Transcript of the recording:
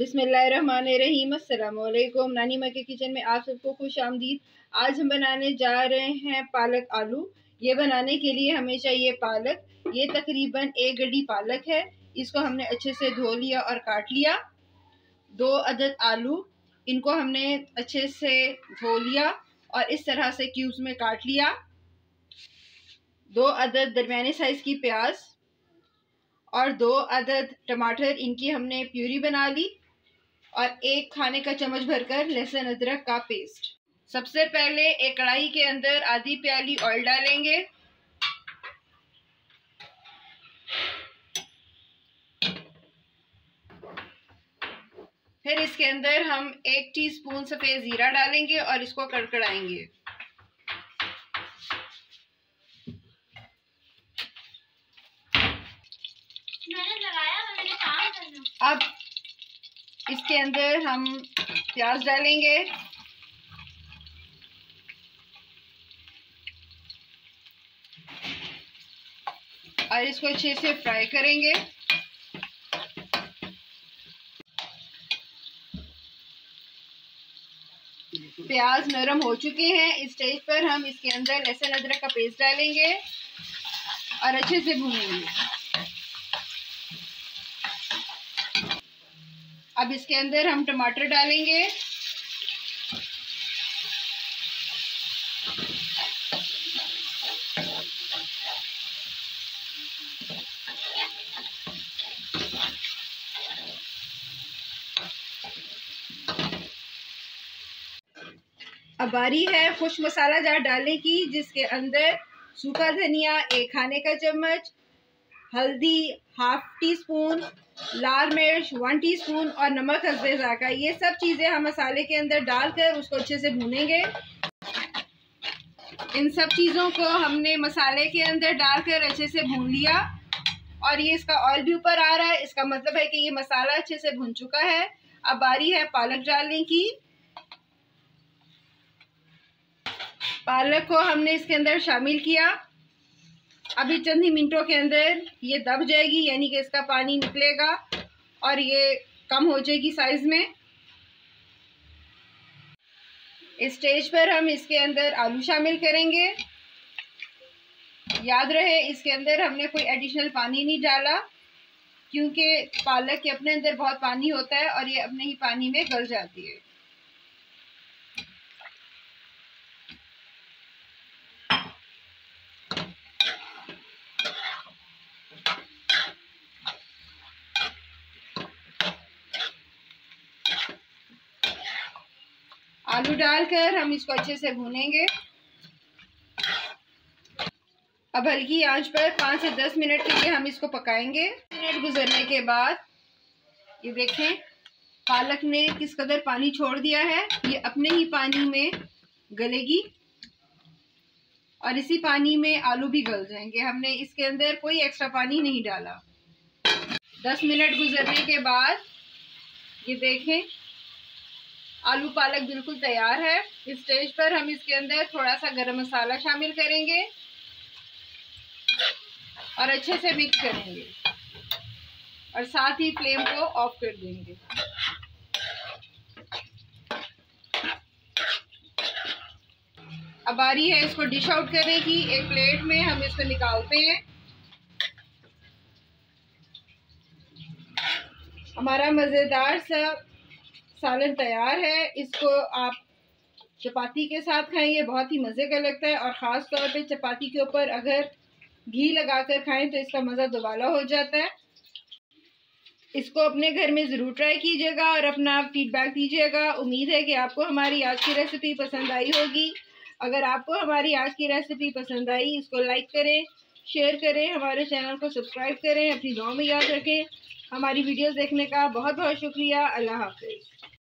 अस्सलाम नानी माँ के किचन में आप सबको खुश आमदीद। आज हम बनाने जा रहे हैं पालक आलू। ये बनाने के लिए हमें चाहिए पालक। ये तकरीबन एक गड्डी पालक है। इसको हमने अच्छे से धो लिया और काट लिया। दो अदद आलू। इनको हमने अच्छे से धो लिया और इस तरह से क्यूब्स में काट लिया। दो अदद दरमियाने साइज़ की प्याज और दो अदद टमाटर इनकी हमने प्यूरी बना ली। और एक खाने का चम्मच भरकर लहसुन अदरक का पेस्ट सबसे पहले एक कढ़ाई के अंदर आधी प्याली ऑयल डालेंगे. फिर इसके अंदर हम एक टीस्पून सफ़ेद ज़ीरा डालेंगे और इसको कड़कड़ाएँगे. अब इसके अंदर हम प्याज डालेंगे। और इसको अच्छे से फ्राई करेंगे। प्याज नरम हो चुके हैं। इस स्टेज पर हम इसके अंदर लहसुन अदरक का पेस्ट डालेंगे और अच्छे से भूनेंगे। अब इसके अंदर हम टमाटर डालेंगे। अब बारी है खुश मसाला जार डालने की, जिसके अंदर सूखा धनिया, एक खाने का चम्मच हल्दी हाफ़ टी स्पून लाल मिर्च वन टीस्पून और नमक हसबे ज़ायका। ये सब चीज़ें हम मसाले के अंदर डालकर उसको अच्छे से भूनेंगे। इन सब चीज़ों को हमने मसाले के अंदर डालकर अच्छे से भून लिया। और ये इसका ऑयल भी ऊपर आ रहा है। इसका मतलब है कि ये मसाला अच्छे से भून चुका है। अब बारी है पालक डालने की। पालक को हमने इसके अंदर शामिल किया। अभी चंद ही मिनटों के अंदर ये दब जाएगी, यानी कि इसका पानी निकलेगा और ये कम हो जाएगी साइज़ में। इस स्टेज पर हम इसके अंदर आलू शामिल करेंगे। याद रहे, इसके अंदर हमने कोई एडिशनल पानी नहीं डाला, क्योंकि पालक के अपने अंदर बहुत पानी होता है और ये अपने ही पानी में गल जाती है। आलू डालकर हम इसको अच्छे से भूनेंगे। अब हल्की आँच पर पाँच से दस मिनट के लिए हम इसको पकाएँगे। मिनट गुजरने के बाद, ये देखें, पालक ने किस कदर पानी छोड़ दिया है, ये अपने ही पानी में गलेगी और इसी पानी में आलू भी गल जाएँगे। हमने इसके अंदर कोई एक्स्ट्रा पानी नहीं डाला। दस मिनट गुजरने के बाद, ये देखें आलू पालक बिल्कुल तैयार है। इस स्टेज पर हम इसके अंदर थोड़ा सा गरम मसाला शामिल करेंगे और अच्छे से मिक्स करेंगे। और साथ ही फ्लेम को ऑफ़ कर देंगे। अब बारी है इसको डिश आउट करने की। एक प्लेट में हम इसको निकालते हैं। हमारा मज़ेदार सा सालन तैयार है। इसको आप चपाती के साथ खाएँगे, बहुत ही मज़े का लगता है और ख़ास तौर पे चपाती के ऊपर अगर घी लगाकर खाएँ तो इसका मज़ा दोबारा हो जाता है। इसको अपने घर में ज़रूर ट्राई कीजिएगा और अपना फीडबैक दीजिएगा। उम्मीद है कि आपको हमारी आज की रेसिपी पसंद आई होगी। अगर आपको हमारी आज की रेसिपी पसंद आई, इसको लाइक करें शेयर करें, हमारे चैनल को सब्सक्राइब करें, अपनी गाँव में याद रखें। हमारी वीडियोस देखने का बहुत बहुत शुक्रिया। अल्लाह हाफिज़।